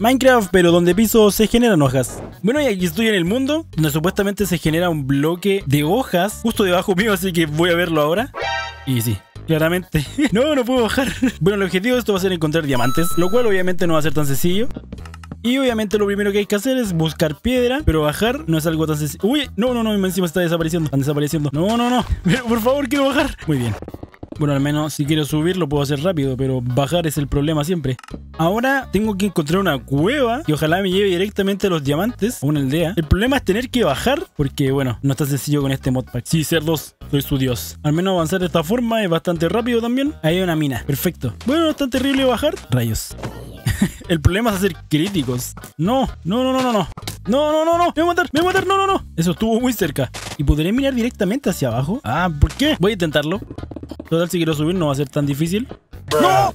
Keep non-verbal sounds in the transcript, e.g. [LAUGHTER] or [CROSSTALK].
Minecraft, pero donde piso se generan hojas. Bueno, y aquí estoy en el mundo, donde supuestamente se genera un bloque de hojas justo debajo mío, así que voy a verlo ahora. Y sí, claramente. [LAUGHS] no, no puedo bajar. Bueno, el objetivo de esto va a ser encontrar diamantes, lo cual obviamente no va a ser tan sencillo. Y obviamente lo primero que hay que hacer es buscar piedra, pero bajar no es algo tan sencillo. Uy, no, no, no, encima está desapareciendo, están desapareciendo. No, no, no, [LAUGHS] pero por favor quiero bajar. Muy bien. Bueno, al menos si quiero subir lo puedo hacer rápido, pero bajar es el problema siempre. Ahora tengo que encontrar una cueva y ojalá me lleve directamente a los diamantes a una aldea. El problema es tener que bajar, porque bueno, no está sencillo con este modpack. Sí, cerdos, soy su dios. Al menos avanzar de esta forma es bastante rápido también. Ahí hay una mina, perfecto. Bueno, no es tan terrible bajar. Rayos. [LAUGHS] el problema es hacer críticos. No, no, no, no, no, no. No, no, no, no. Me voy a matar, me voy a matar. No, no, no. Eso estuvo muy cerca. ¿Y podré mirar directamente hacia abajo? Ah, ¿por qué? Voy a intentarlo. Total, si quiero subir no va a ser tan difícil. ¡No!